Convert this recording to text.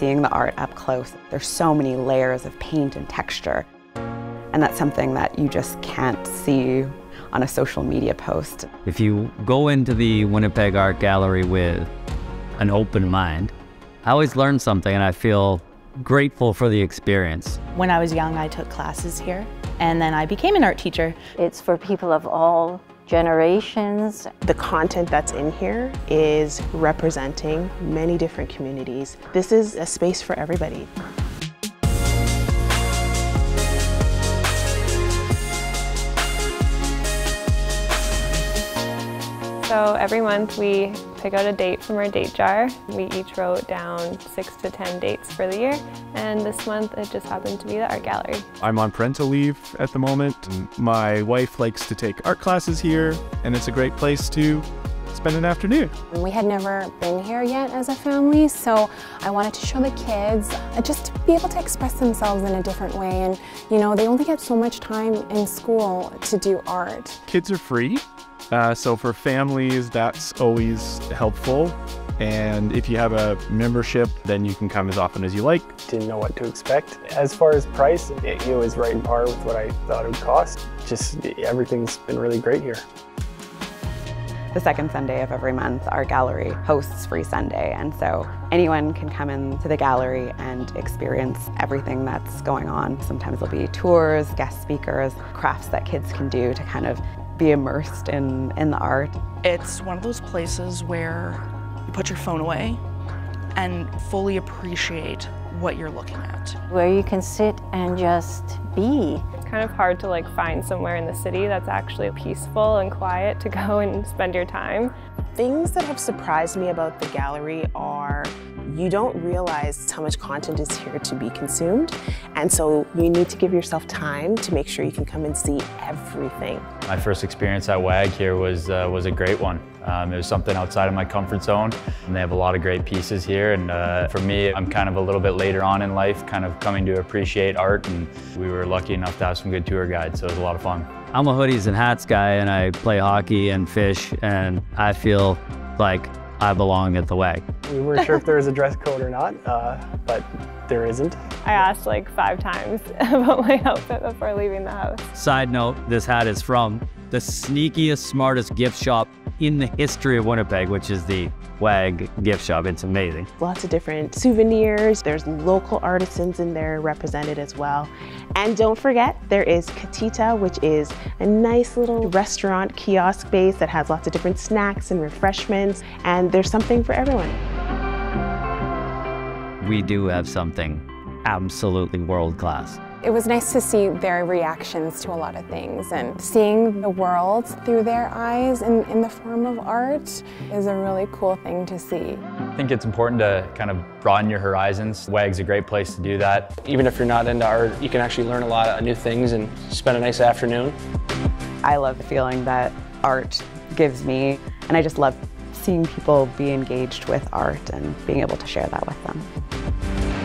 seeing the art up close. There's so many layers of paint and texture. And that's something that you just can't see on a social media post. If you go into the Winnipeg Art Gallery with an open mind, I always learn something and I feel grateful for the experience. When I was young, I took classes here and then I became an art teacher. It's for people of all generations. The content that's in here is representing many different communities. This is a space for everybody. So every month we pick out a date from our date jar. We each wrote down six to 10 dates for the year. And this month it just happened to be the art gallery. I'm on parental leave at the moment. My wife likes to take art classes here and it's a great place to spend an afternoon. We had never been here yet as a family, so I wanted to show the kids uh, just to be able to express themselves in a different way. And you know, they only get so much time in school to do art. Kids are free, uh, so for families, that's always helpful. And if you have a membership, then you can come as often as you like. Didn't know what to expect. As far as price, it, it was right in par with what I thought it would cost. Just everything's been really great here. The second Sunday of every month, our gallery hosts Free Sunday, and so anyone can come into the gallery and experience everything that's going on. Sometimes there'll be tours, guest speakers, crafts that kids can do to kind of be immersed in, in the art. It's one of those places where you put your phone away and fully appreciate what you're looking at. Where you can sit and just be. It's kind of hard to like find somewhere in the city that's actually peaceful and quiet to go and spend your time. Things that have surprised me about the gallery are you don't realize how much content is here to be consumed. And so you need to give yourself time to make sure you can come and see everything. My first experience at WAG here was, uh, was a great one. Um, it was something outside of my comfort zone and they have a lot of great pieces here and uh, for me I'm kind of a little bit later on in life kind of coming to appreciate art and we were lucky enough to have some good tour guides so it was a lot of fun. I'm a hoodies and hats guy and I play hockey and fish and I feel like I belong at the WAG. We weren't sure if there was a dress code or not, uh, but there isn't. I asked like five times about my outfit before leaving the house. Side note, this hat is from the sneakiest, smartest gift shop in the history of Winnipeg, which is the WAG gift shop. It's amazing. Lots of different souvenirs. There's local artisans in there represented as well. And don't forget, there is Katita, which is a nice little restaurant kiosk base that has lots of different snacks and refreshments. And there's something for everyone. We do have something absolutely world class. It was nice to see their reactions to a lot of things and seeing the world through their eyes in, in the form of art is a really cool thing to see. I think it's important to kind of broaden your horizons. WAG's a great place to do that. Even if you're not into art, you can actually learn a lot of new things and spend a nice afternoon. I love the feeling that art gives me, and I just love seeing people be engaged with art and being able to share that with them.